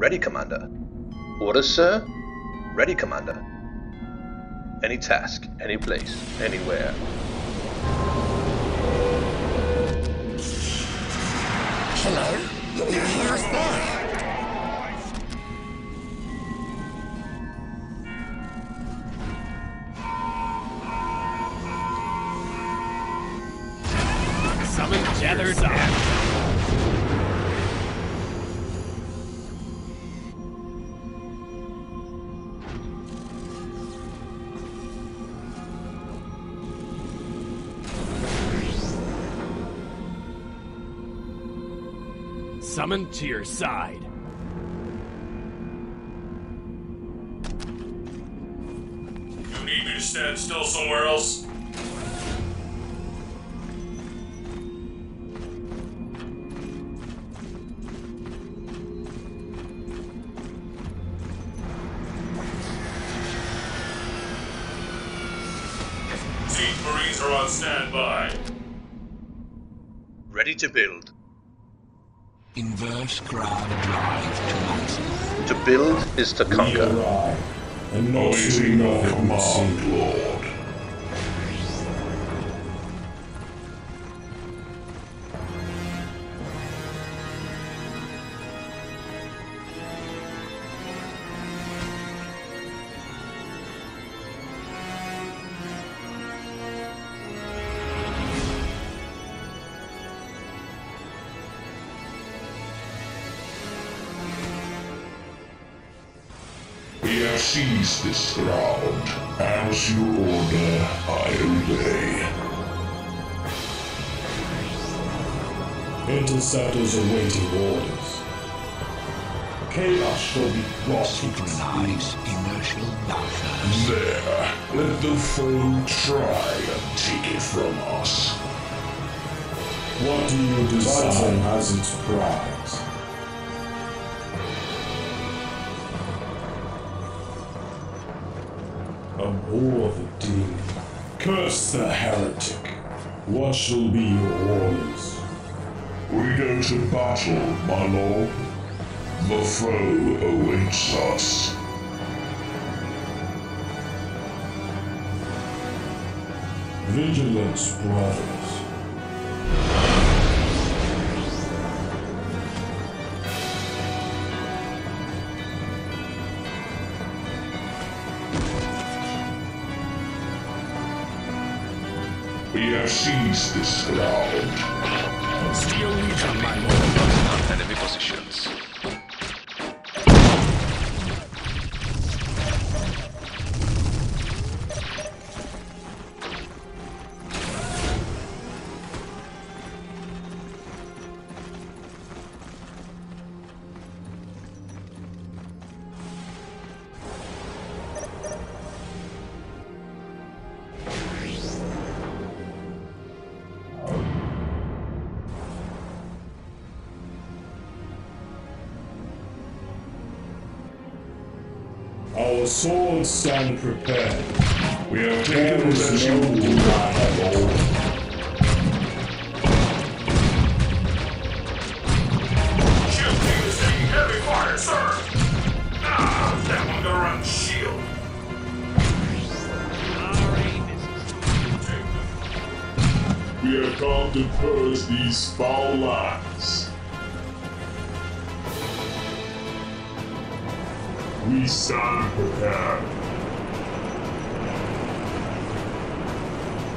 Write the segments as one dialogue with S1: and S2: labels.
S1: Ready, Commander. Orders, sir? Ready, Commander. Any task, any place, anywhere.
S2: Hello? Who's there?
S3: Summoned to your side.
S4: You need me to stand still somewhere else?
S1: To build is to
S5: We
S1: conquer.
S5: Seized this ground. As you order, I obey.
S6: Interceptors awaiting orders. Chaos shall be brought to this
S2: Synchronize inertial buffers.
S5: There, let the foe try and take it from us.
S6: What do you desire? Titan has its prize. Abhor the demon. Curse the heretic. What shall be your orders?
S5: We go to battle, my lord. The foe awaits us.
S6: Vigilance, brothers.
S5: We have seized this ground.
S3: Steel Legion, my lord.
S1: Enemy positions.
S6: Stand prepared.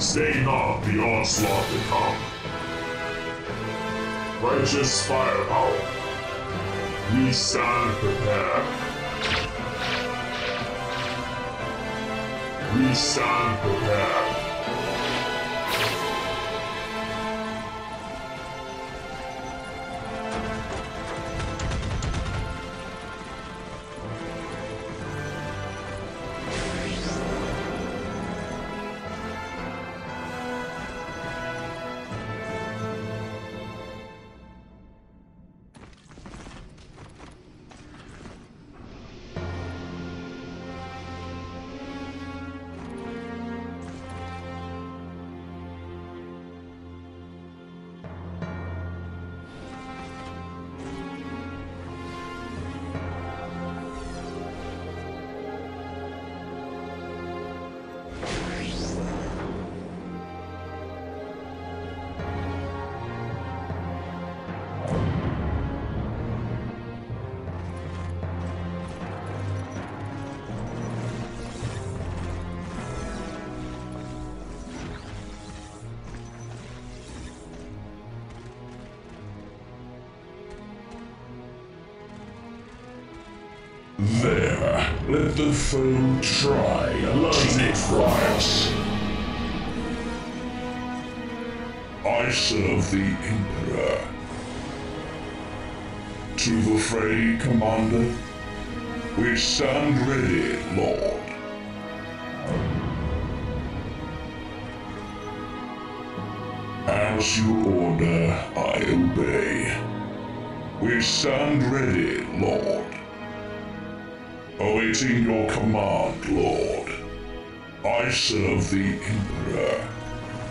S5: Stay not the onslaught to come. Righteous firepower. We stand prepared. We stand prepared. Let the foe try a learning prize. I serve the Emperor. To the fray, Commander. We stand ready, Lord. As you order, I obey. We stand ready, Lord. Awaiting your command, Lord. I serve the Emperor.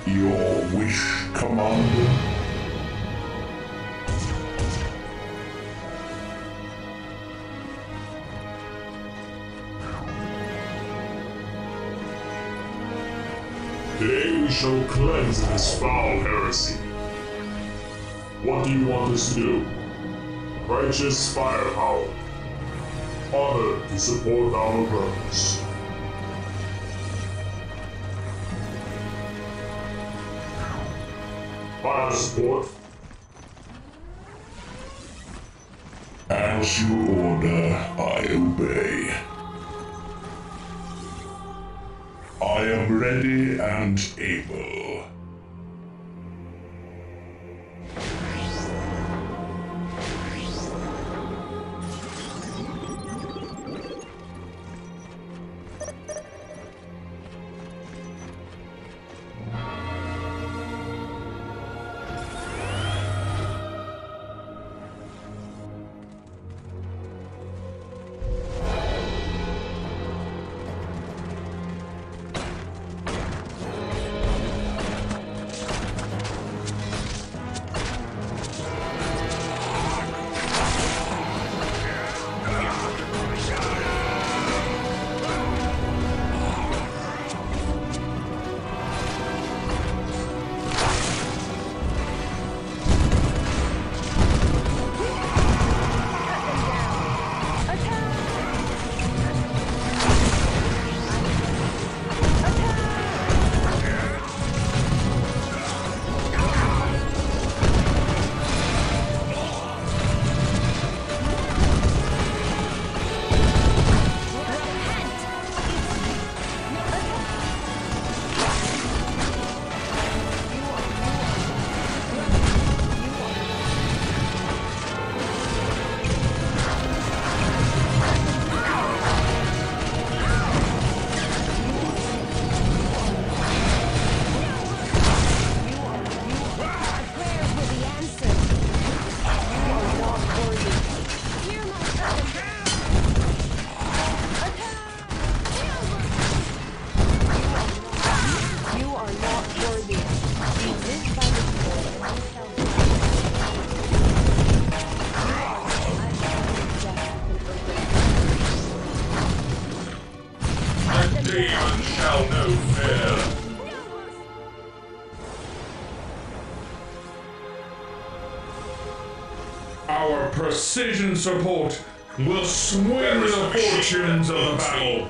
S5: Your wish, Commander?
S7: Today we shall cleanse this foul heresy. What do you want us to do? Righteous firepower. Honor to support our purpose. Fire support.
S5: As you order, I obey. I am ready and able.
S7: Support will swing the fortunes of the battle.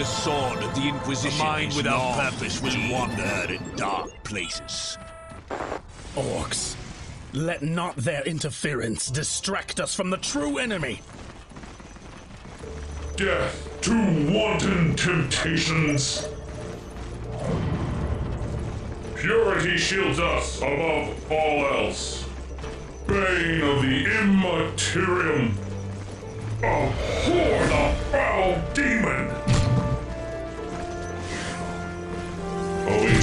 S8: The
S9: sword of the Inquisition.
S3: A mind
S9: is
S3: without
S9: long
S3: purpose will wander.
S9: in dark places.
S3: Orks. Let not their interference distract us from the true enemy.
S7: Death to wanton temptations.
S10: Purity shields us above all else. Bane of the Immaterium. Abhor the foul demon!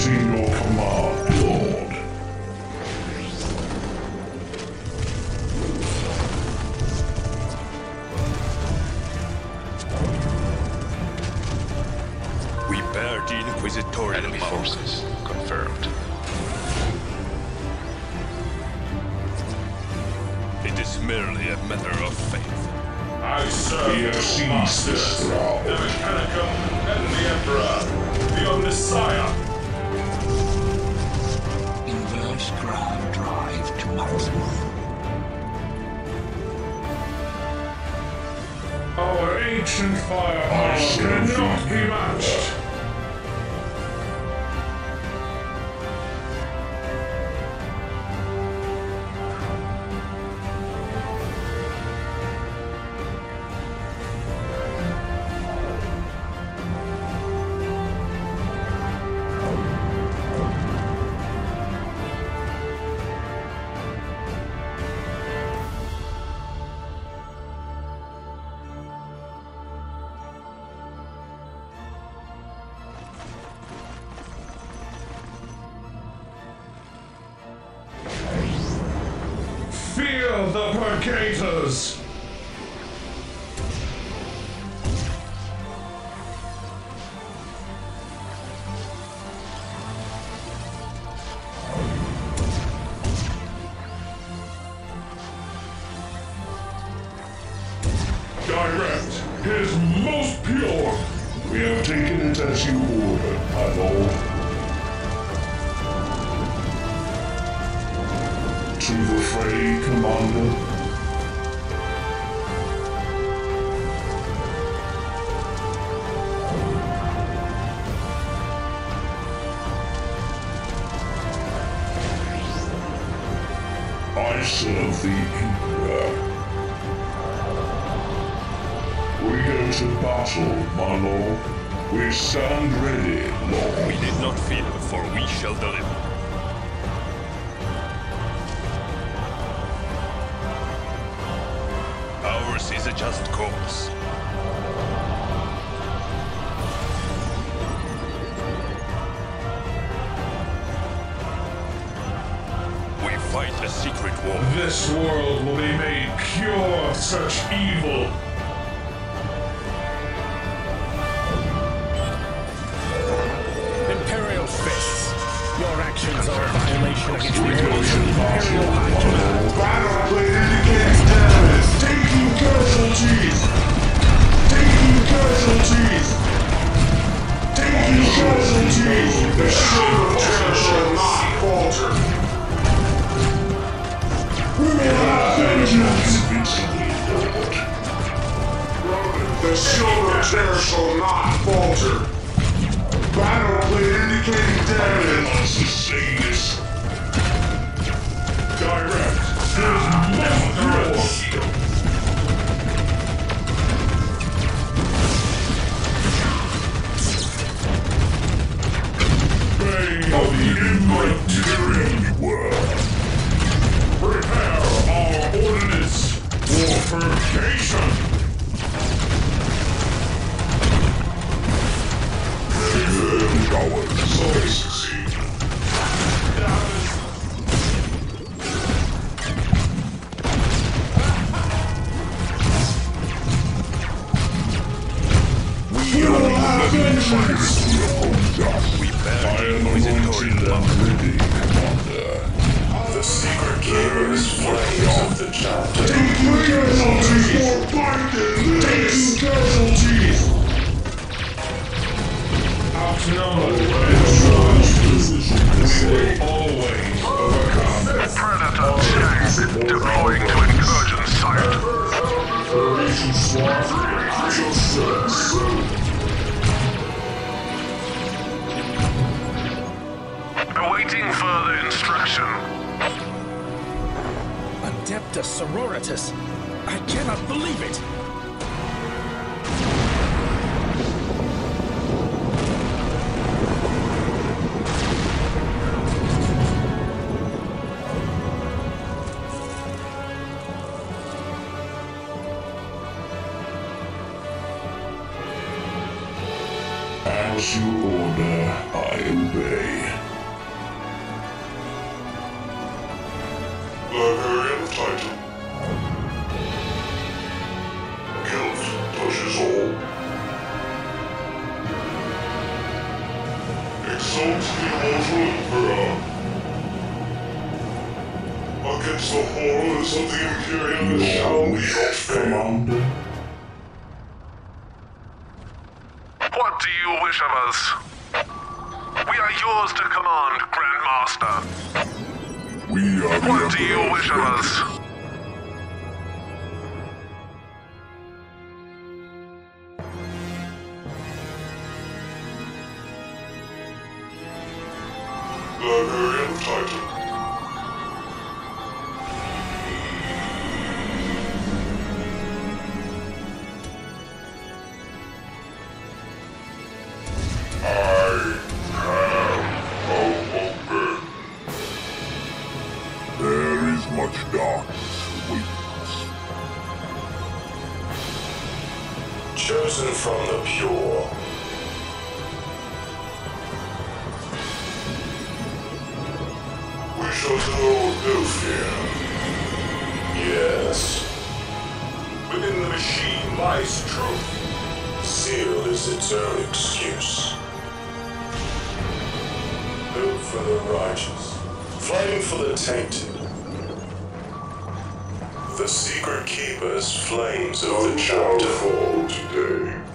S5: Awaiting your command, Lord.
S11: We bear the Inquisitorial
S12: Enemy forces confirmed.
S11: It is merely a matter of faith.
S10: I serve
S5: We have
S10: the
S5: seized
S10: Masters, the
S5: ground.
S10: Mechanicum, and the Emperor, the Messiah.
S2: Ground drive to maximum.
S10: Our ancient firepower cannot be matched. The
S5: Commander. I serve the Emperor. We go to battle, my lord. We stand ready, lord.
S11: We did not fear, for we shall deliver. Just cause. We fight a secret war.
S10: This world will be made pure of such evil. Battleblade indicating damage.
S5: I sustain this.
S10: Direct.
S3: It!
S5: As you order. much darkness awaits.
S13: Chosen from the pure. We shall know no fear. Yes. Within the machine lies truth. Zeal is its own excuse. Hope for the righteous. Flame for the tainted the secret keepers, flames of the chapter fall today.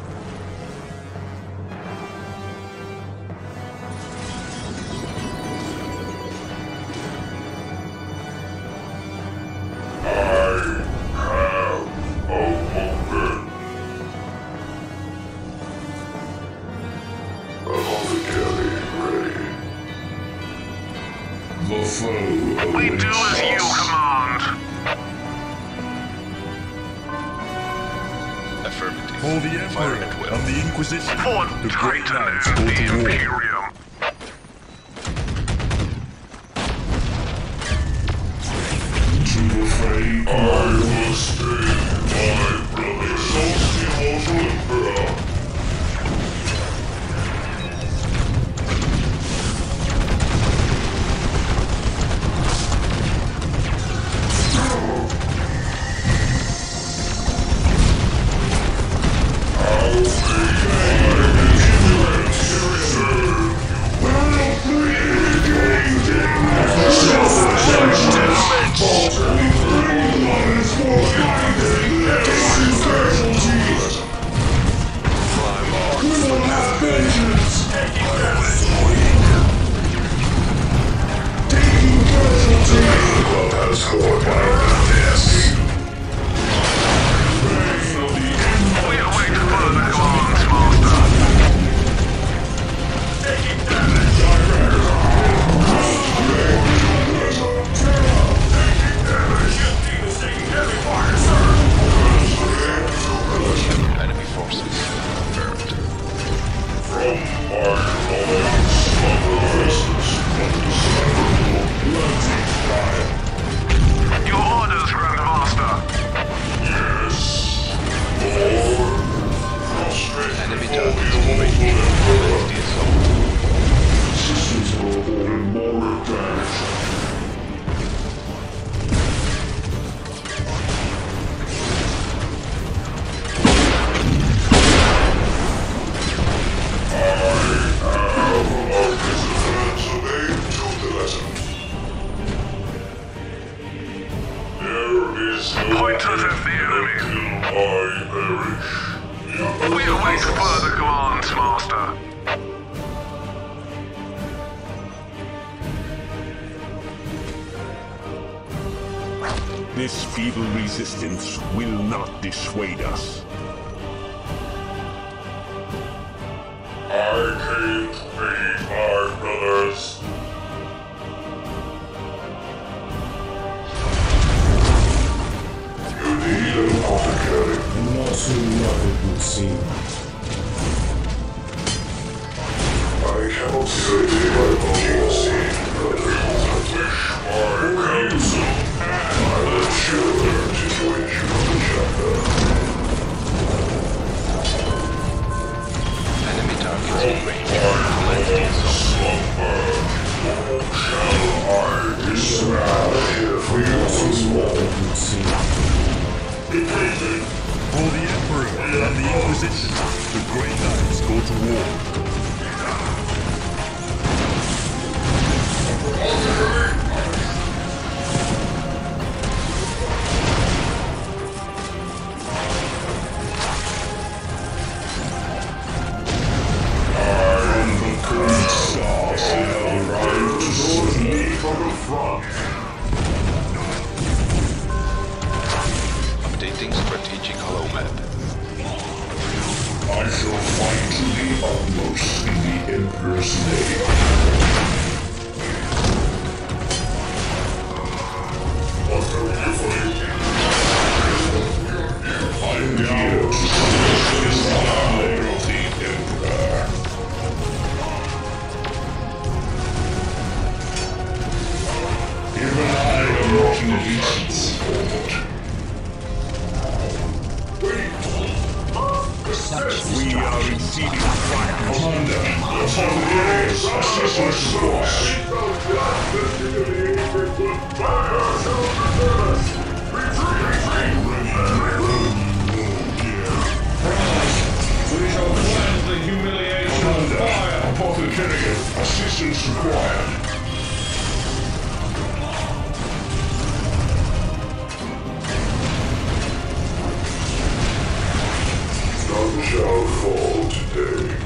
S13: Shall fall today.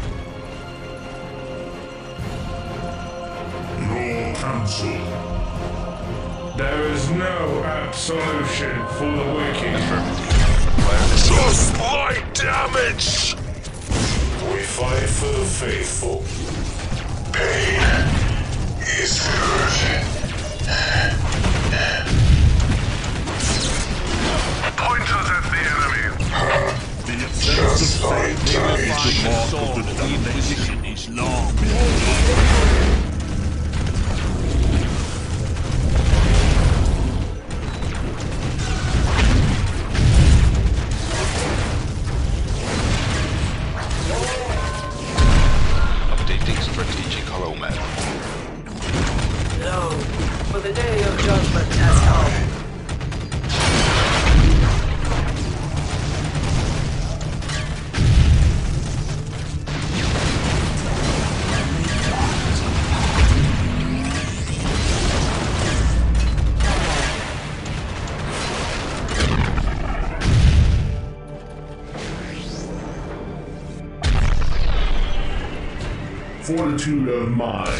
S10: Your counsel. There is no absolution for the wicked.
S14: Just light damage!
S10: We fight for the faithful.
S13: Pain is good.
S15: Pointers at the enemy.
S14: The sense of fate may find the sword of the is long.
S13: Fortitude of mind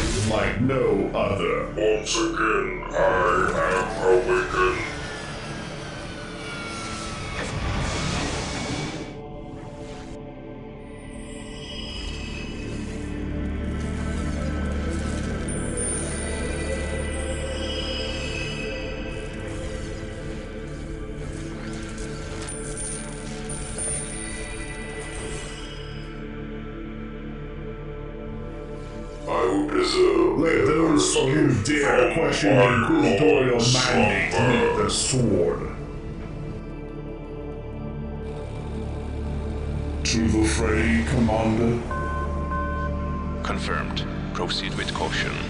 S13: those who dare question the inquisitorial mandate meet the sword. To the fray, Commander.
S12: Confirmed. Proceed with caution.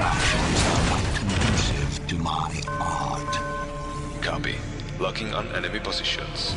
S2: Such distractions are not conducive to my art.
S12: Copy. Locking on enemy positions.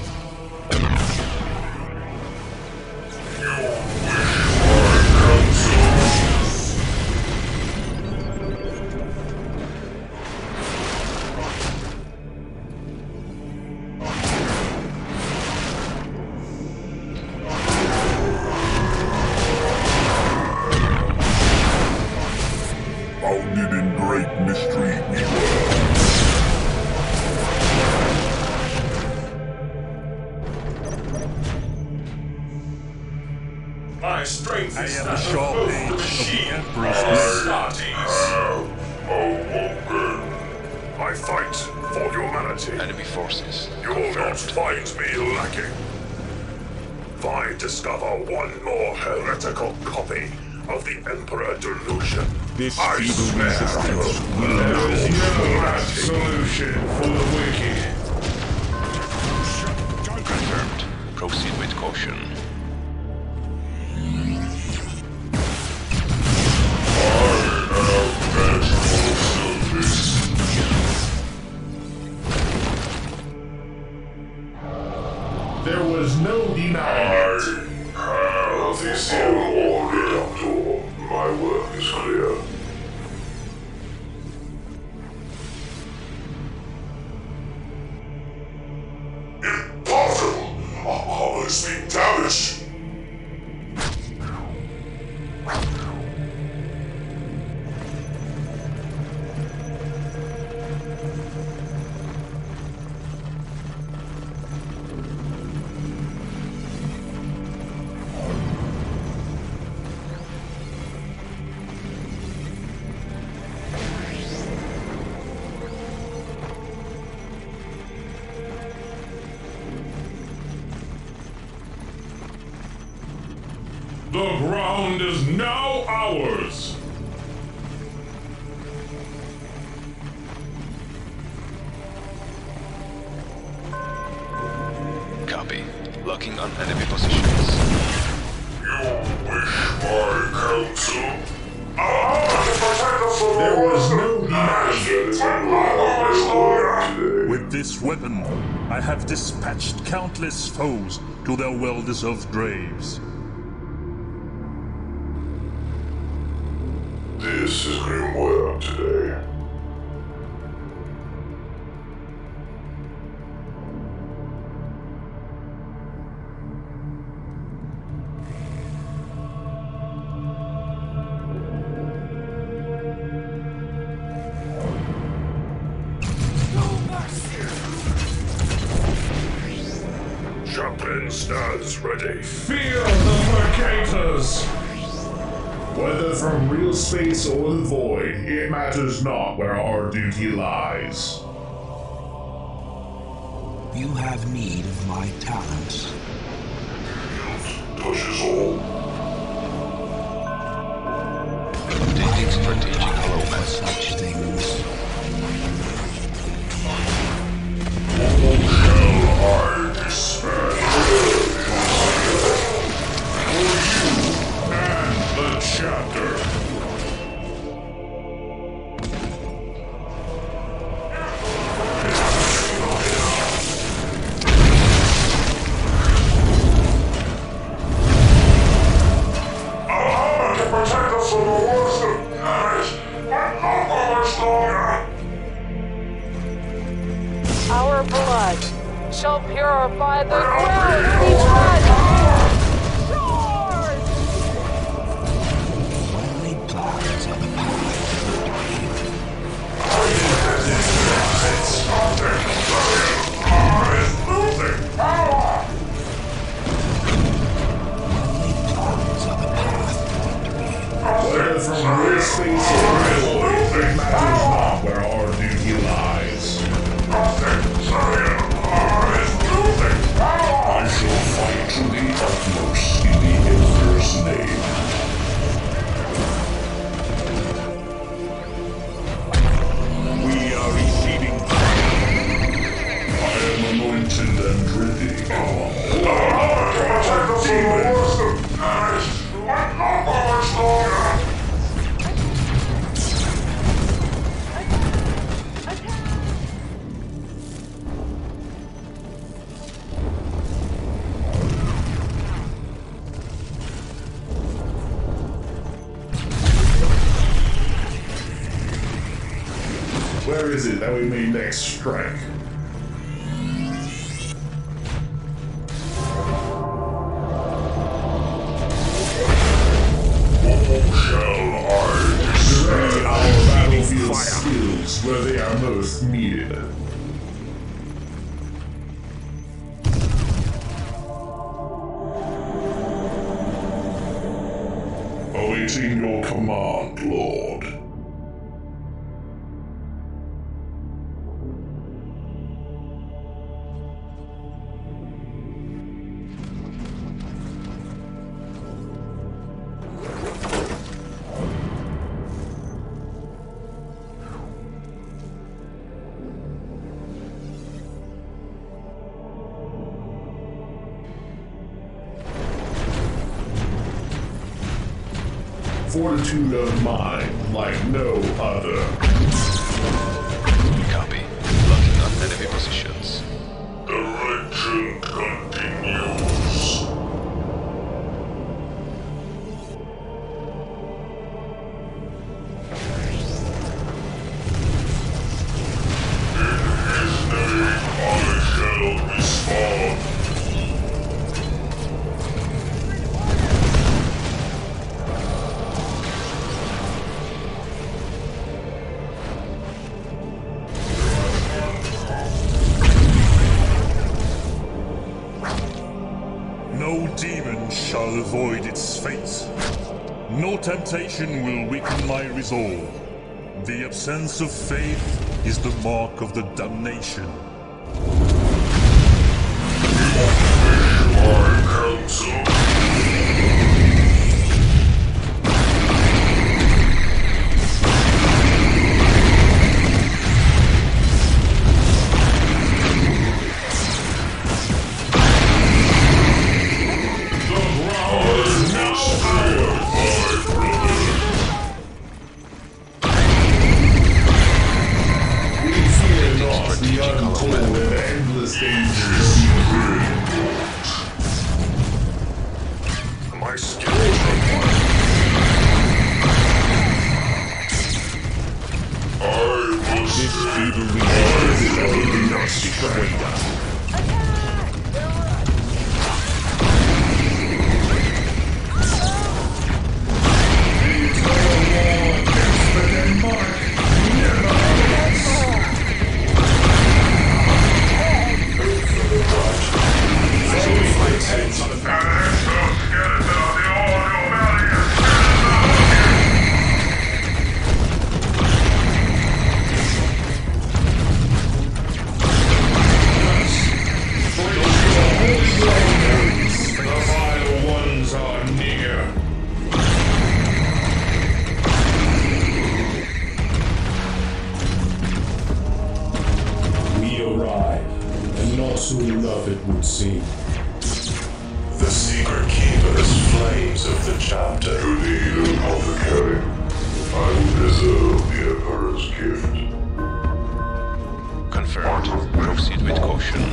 S14: I
S5: have
S14: zero. Of graves.
S5: monsters ready.
S10: Feel the mercators! Whether from real space or the void, it matters not where our duty lies.
S2: You have need of my talents.
S5: Guilt touches all
S10: it that we may next strike.
S16: where they are most needed. Awaiting your command, Lord.
S15: to
S16: the
S14: mind. absence of faith is the mark of the damnation.
S16: You are
S10: my. stuff it would seem.
S16: The secret keepers, flames of the chapter. To the Eden of the Kelly, I will preserve the Emperor's gift.
S15: Confirmed. Proceed with caution.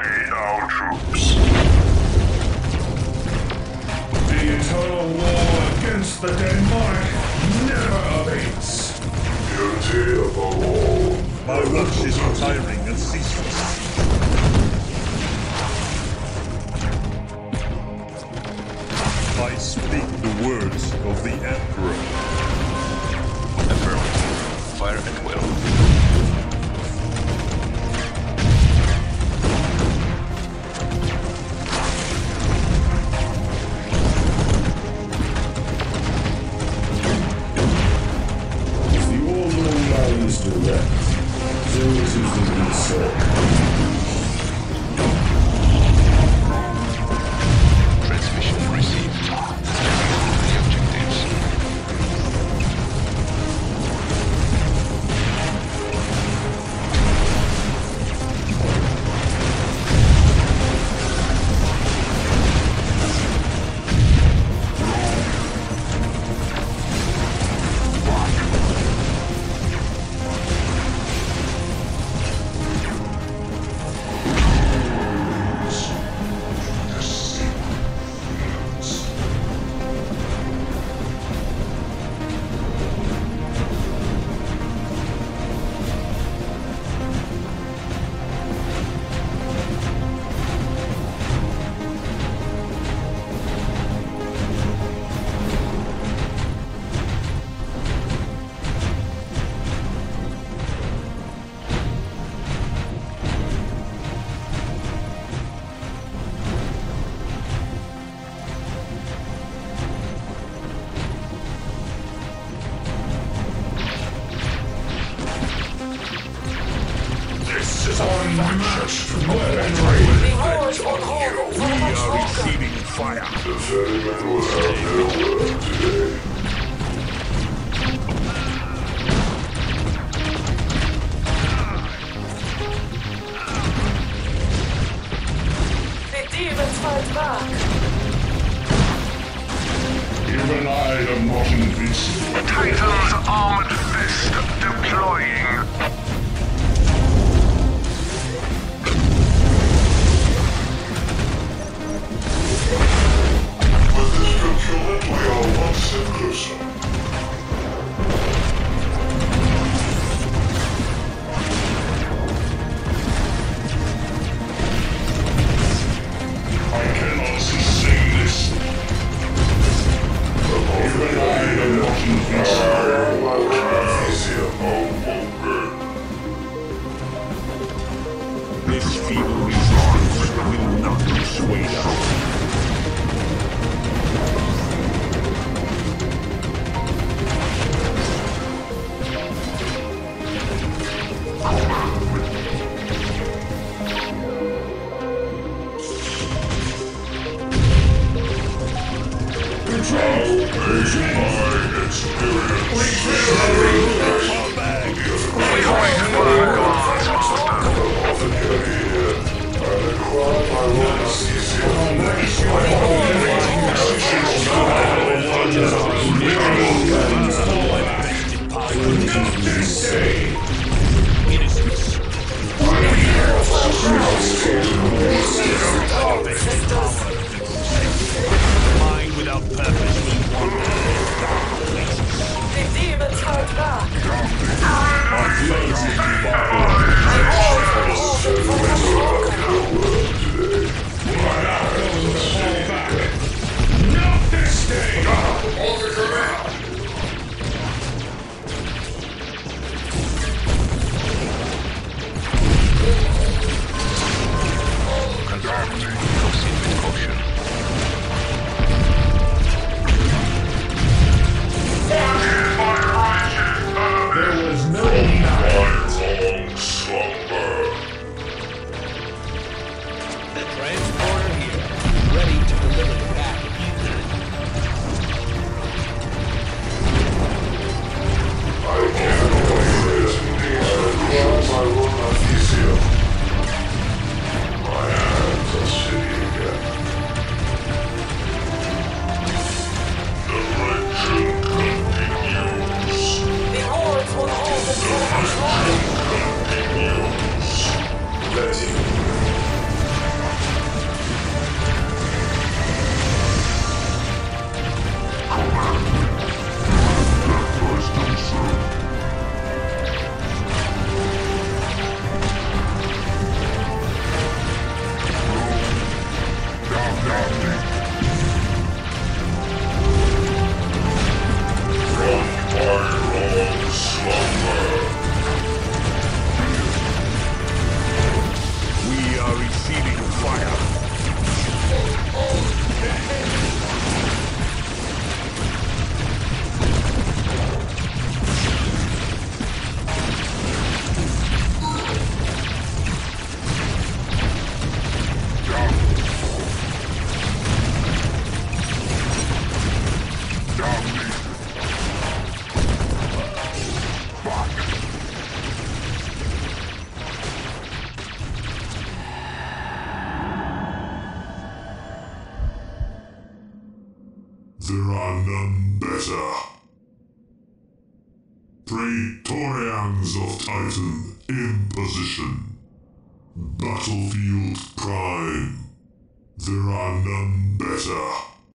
S15: aid
S10: our
S12: troops. The
S10: eternal war against the Denmark never abates.
S15: Beauty of a war.
S14: My rush is retiring and ceaseless. I speak the words of the Emperor.
S12: Emperor, fire at will.
S13: those who do not
S15: Our flames will devour. There
S13: Yeah.